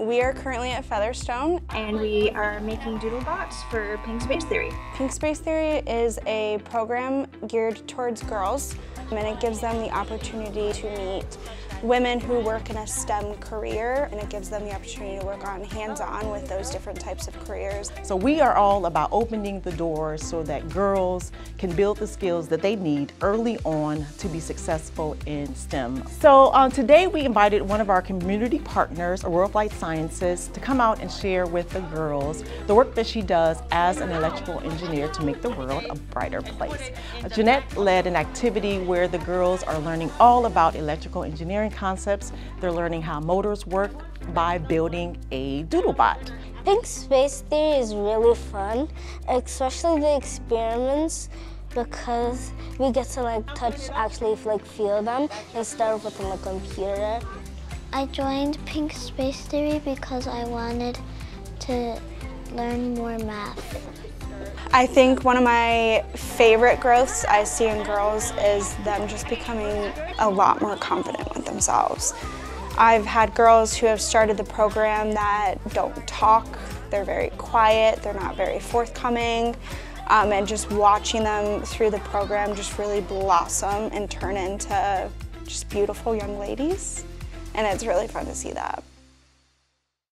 We are currently at Featherstone. And we are making doodle bots for Pink Space Theory. Pink Space Theory is a program geared towards girls and it gives them the opportunity to meet women who work in a STEM career and it gives them the opportunity to work on hands-on with those different types of careers. So we are all about opening the doors so that girls can build the skills that they need early on to be successful in STEM. So uh, today we invited one of our community partners, Aurora Flight Sciences, to come out and share with the girls the work that she does as an electrical engineer to make the world a brighter place. Uh, Jeanette led an activity where the girls are learning all about electrical engineering engineering concepts. They're learning how motors work by building a doodlebot. Pink Space Theory is really fun, especially the experiments because we get to like touch, actually like feel them instead of within the computer. I joined Pink Space Theory because I wanted to learn more math. I think one of my favorite growths I see in girls is them just becoming a lot more confident with themselves. I've had girls who have started the program that don't talk, they're very quiet, they're not very forthcoming, um, and just watching them through the program just really blossom and turn into just beautiful young ladies. And it's really fun to see that.